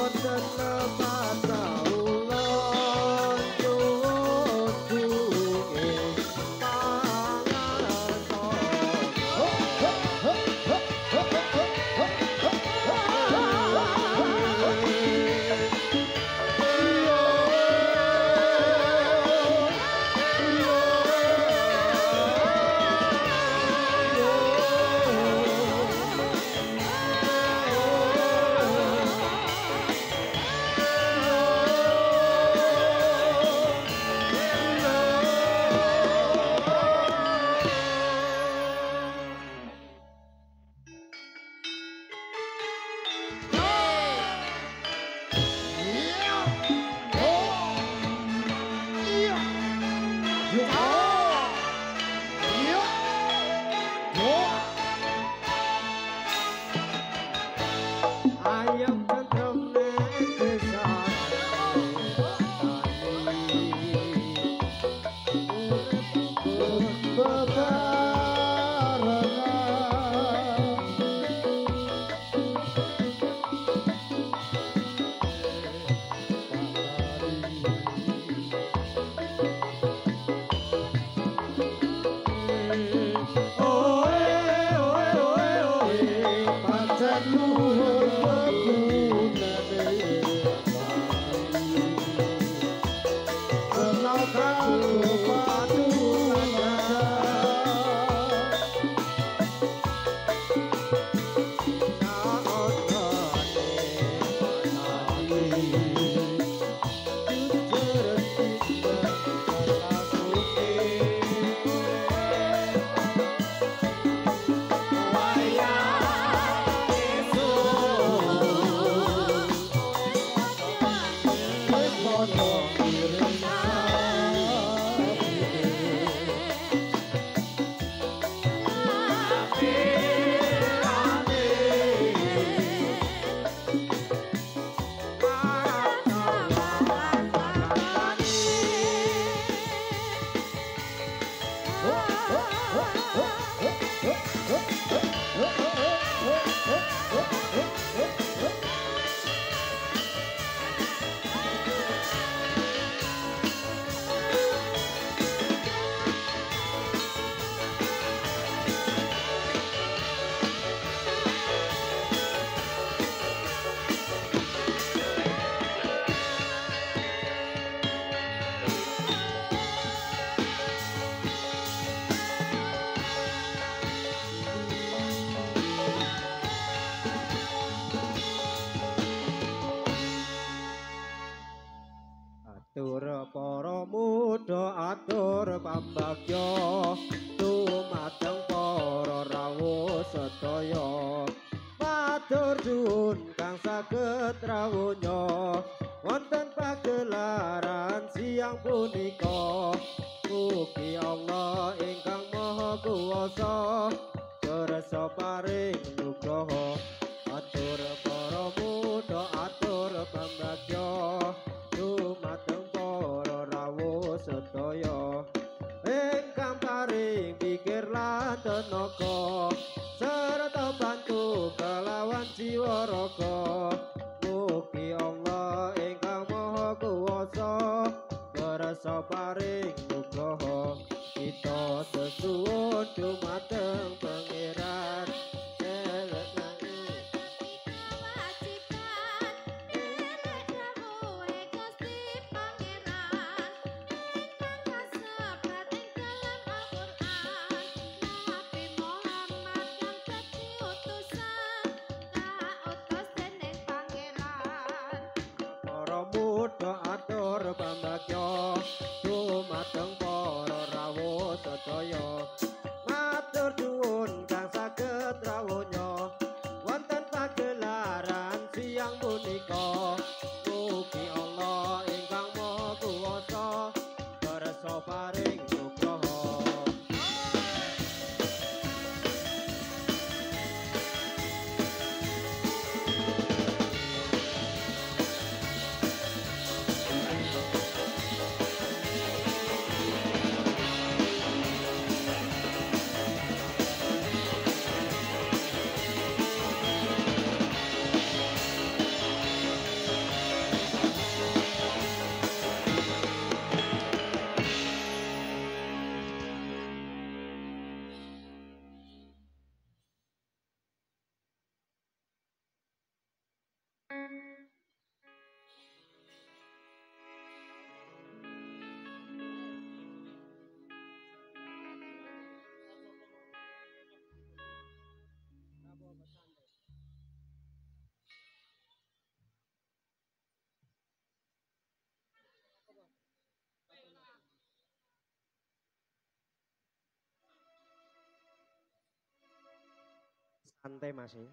Hey! santai masih ya.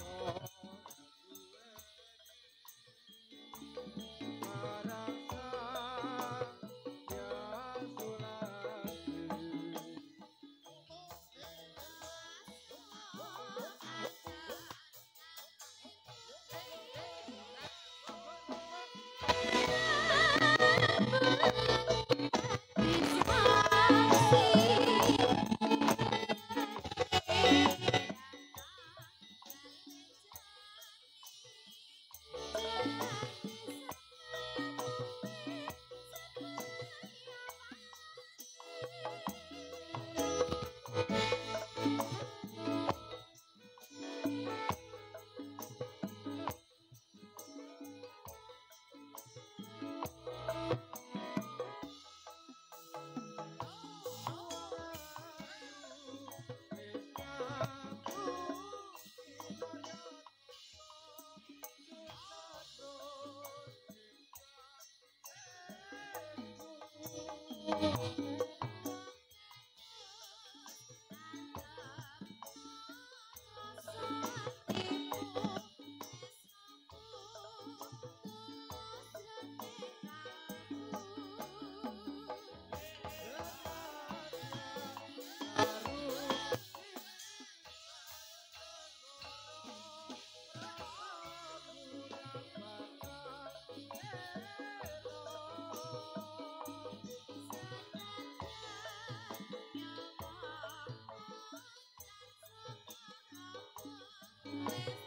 Bye.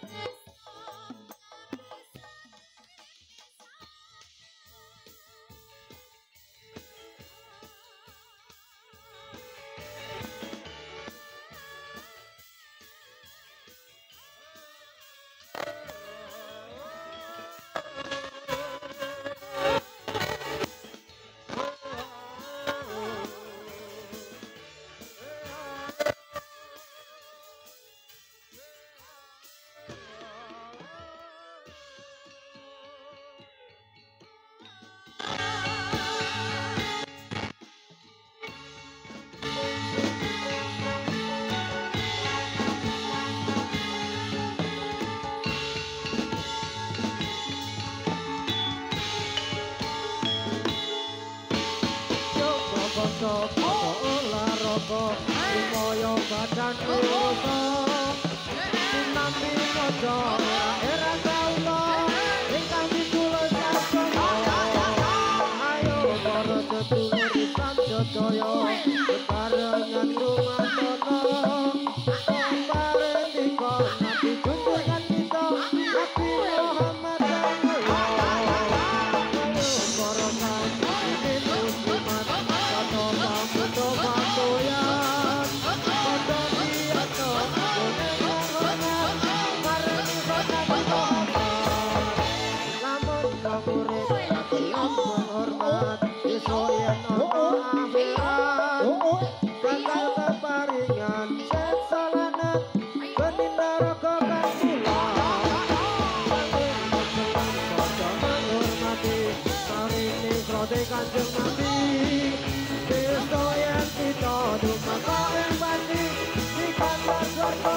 Kurusa kita Dumaka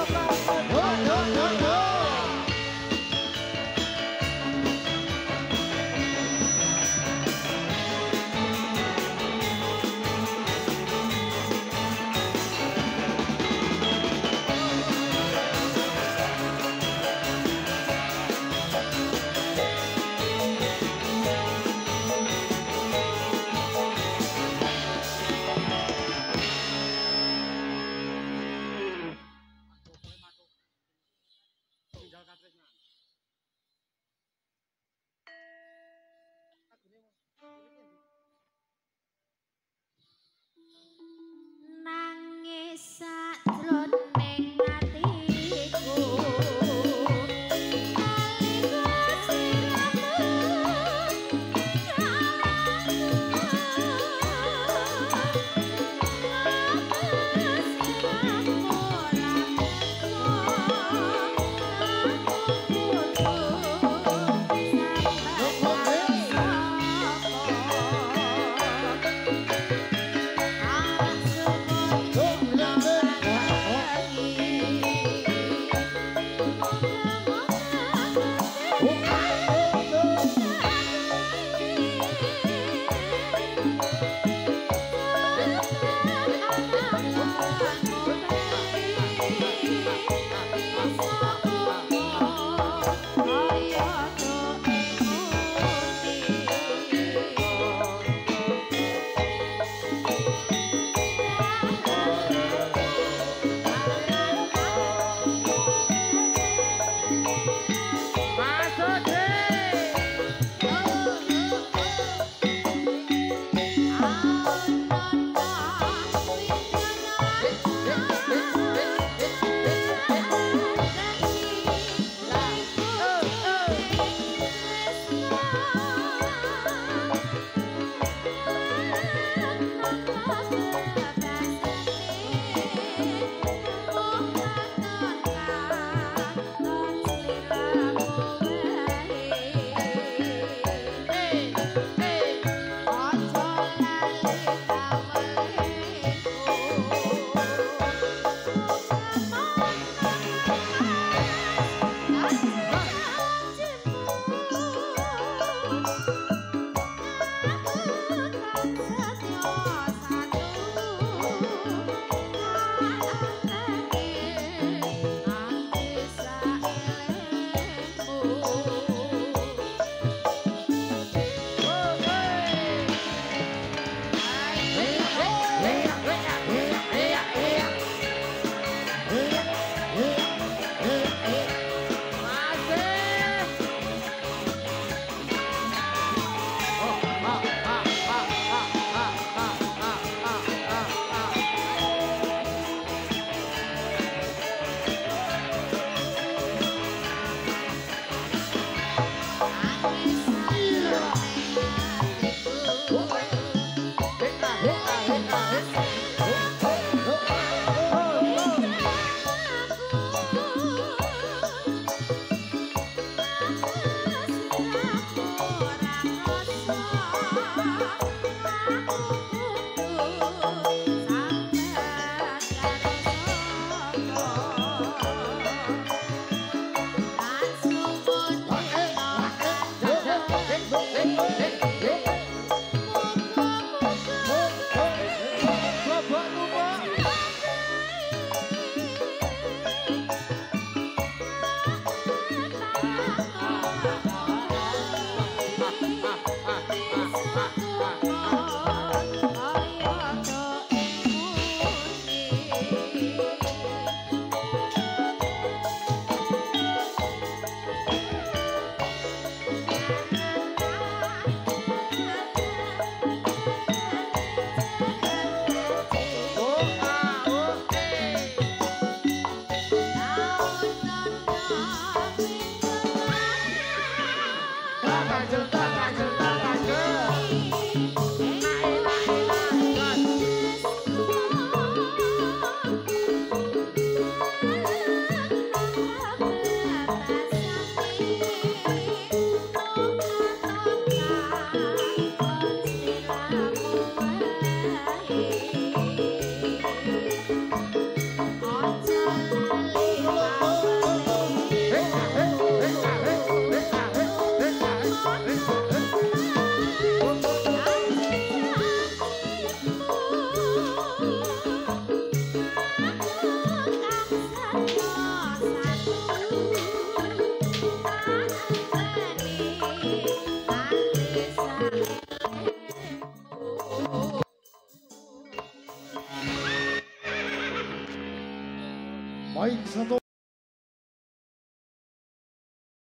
Oh.